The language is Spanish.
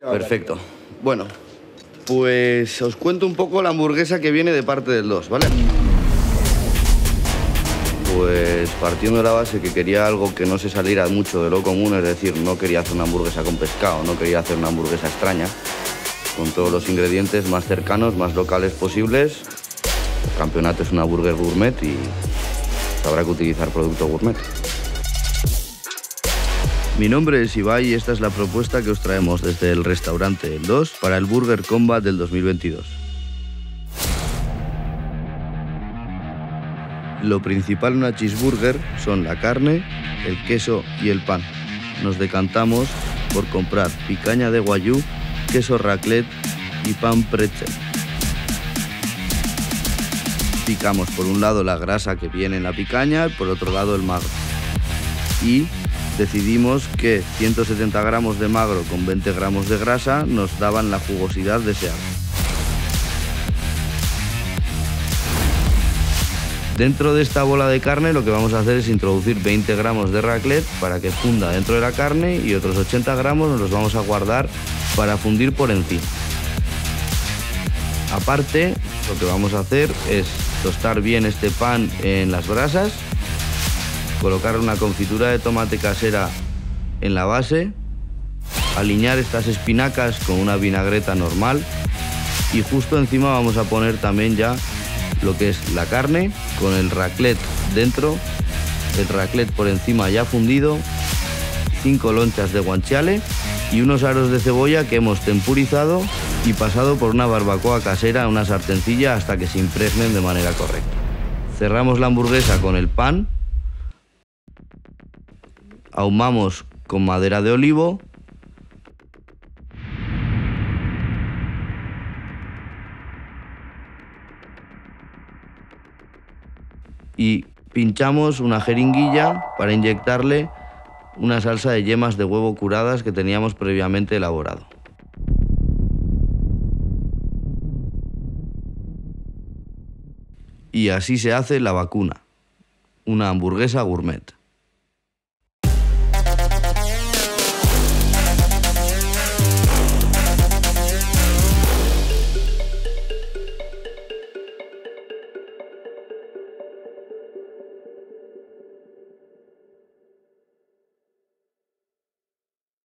Perfecto. Bueno, pues os cuento un poco la hamburguesa que viene de parte del 2, ¿vale? Pues partiendo de la base que quería algo que no se saliera mucho de lo común, es decir, no quería hacer una hamburguesa con pescado, no quería hacer una hamburguesa extraña, con todos los ingredientes más cercanos, más locales posibles. El campeonato es una burger gourmet y habrá que utilizar producto gourmet. Mi nombre es Ibai y esta es la propuesta que os traemos desde el restaurante El 2 para el Burger Combat del 2022. Lo principal en una cheeseburger son la carne, el queso y el pan. Nos decantamos por comprar picaña de guayú, queso raclette y pan pretzel. Picamos por un lado la grasa que viene en la picaña y por otro lado el magro. Y decidimos que 170 gramos de magro con 20 gramos de grasa nos daban la jugosidad deseada. Dentro de esta bola de carne lo que vamos a hacer es introducir 20 gramos de raclette para que funda dentro de la carne y otros 80 gramos nos los vamos a guardar para fundir por encima. Aparte, lo que vamos a hacer es tostar bien este pan en las brasas colocar una confitura de tomate casera en la base, alinear estas espinacas con una vinagreta normal y justo encima vamos a poner también ya lo que es la carne con el raclette dentro, el raclette por encima ya fundido, cinco lonchas de guanciale y unos aros de cebolla que hemos tempurizado y pasado por una barbacoa casera una sartencilla hasta que se impregnen de manera correcta. Cerramos la hamburguesa con el pan ahumamos con madera de olivo y pinchamos una jeringuilla para inyectarle una salsa de yemas de huevo curadas que teníamos previamente elaborado. Y así se hace la vacuna, una hamburguesa gourmet.